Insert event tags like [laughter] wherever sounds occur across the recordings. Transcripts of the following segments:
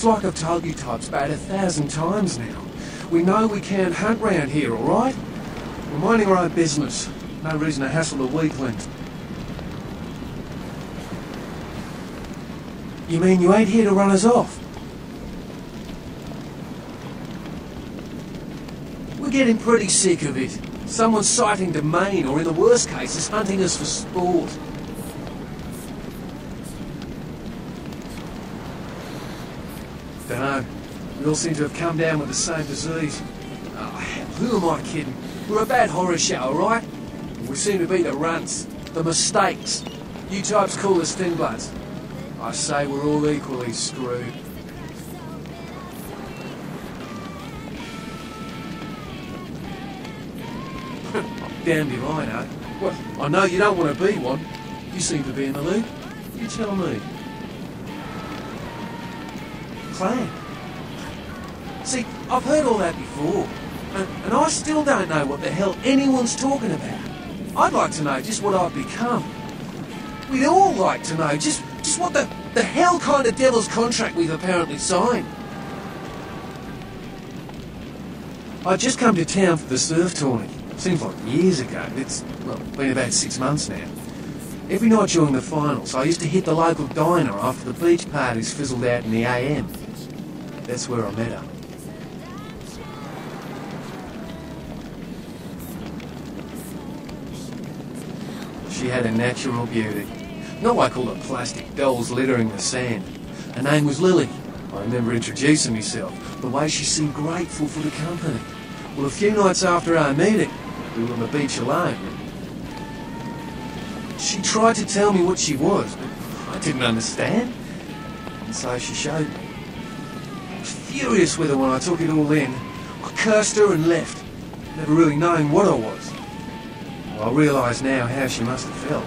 It's like I've told you types about a thousand times now. We know we can't hunt round here, alright? We're minding our own business. No reason to hassle the weaklings. You mean you ain't here to run us off? We're getting pretty sick of it. Someone's citing domain, or in the worst cases, hunting us for sport. Dunno. We all seem to have come down with the same disease. Oh, who am I kidding? We're a bad horror show, alright? We seem to be the runts, the mistakes. You types call us thin bloods. I say we're all equally screwed. [laughs] Damned if I know. Well, I know you don't want to be one. You seem to be in the lead. You tell me. See, I've heard all that before. And, and I still don't know what the hell anyone's talking about. I'd like to know just what I've become. We'd all like to know just, just what the, the hell kind of devil's contract we've apparently signed. I just come to town for the surf tourney. Seems like years ago. It's, well, been about six months now. Every night during the finals, I used to hit the local diner after the beach parties fizzled out in the AM. That's where I met her. She had a natural beauty. No, I call the plastic dolls littering the sand. Her name was Lily. I remember introducing myself. The way she seemed grateful for the company. Well, a few nights after our meeting, we were on the beach alone. She tried to tell me what she was, but I didn't understand. And so she showed me. Furious with her when I took it all in. I cursed her and left, never really knowing what I was. I realise now how she must have felt.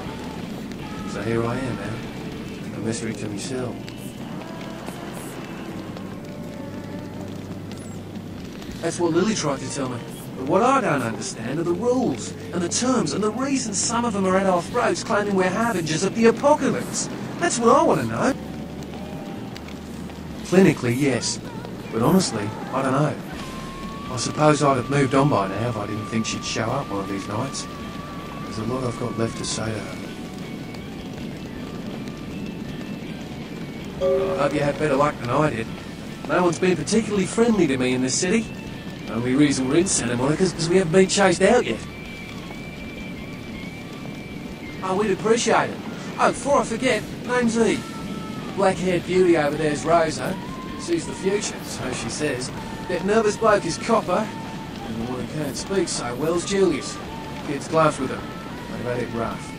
So here I am now, a mystery to myself. That's what Lily tried to tell me. But what I don't understand are the rules and the terms and the reasons some of them are at our throats claiming we're harbingers of the apocalypse. That's what I want to know. Clinically, yes. But honestly, I don't know. I suppose I'd have moved on by now if I didn't think she'd show up one of these nights. There's a lot I've got left to say to her. I hope you had better luck than I did. No one's been particularly friendly to me in this city. Only reason we're in Santa Monica is because we haven't been chased out yet. Oh, we'd appreciate it. Oh, before I forget, name's E. Black-haired beauty over there's Rosa. Sees the future, so she says. That nervous bloke is Copper. And the one who can't speak so well's Julius. Kids class with him. They've had it rough.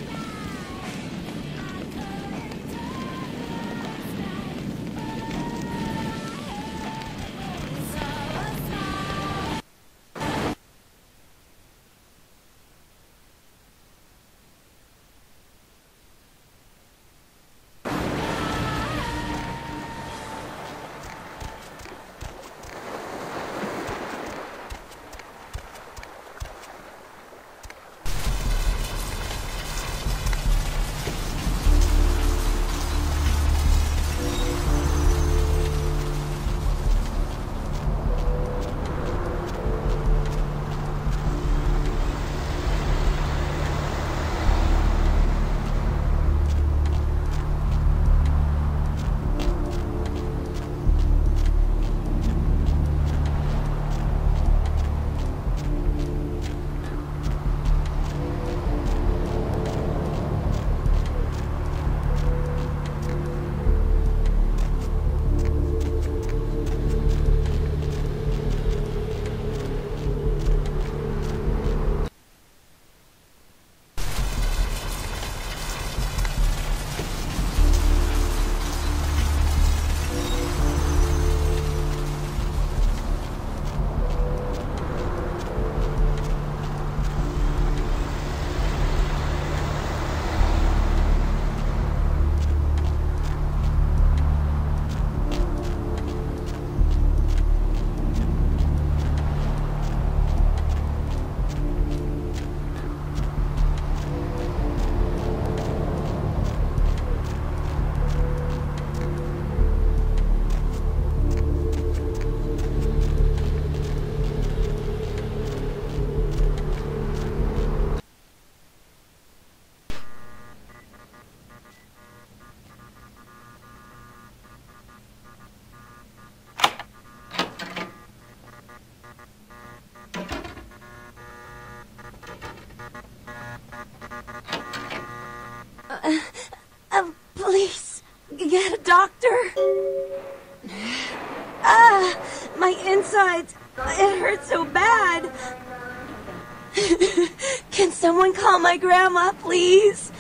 Someone call my grandma, please?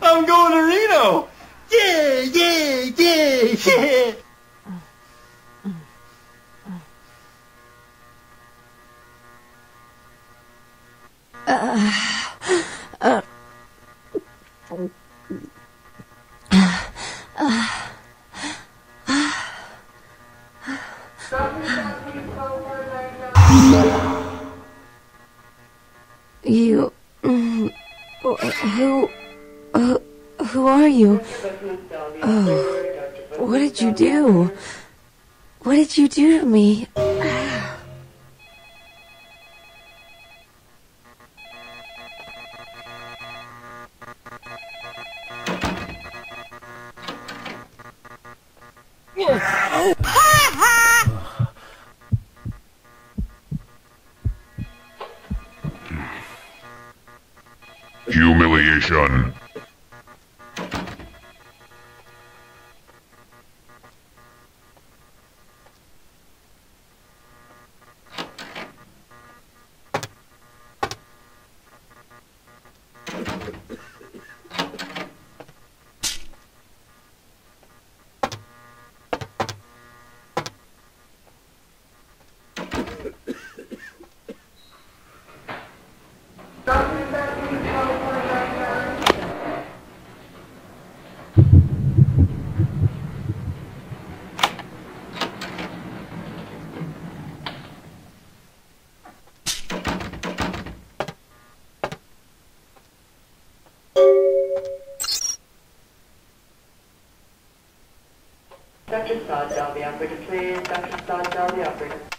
I'm going to Reno! Yeah, yeah, yeah, yeah! You. mm. Who, who are you? Oh, what did you do? What did you do to me? Humiliation. Dr. Sodell, the operator, please. Dr. Sodell, the operator.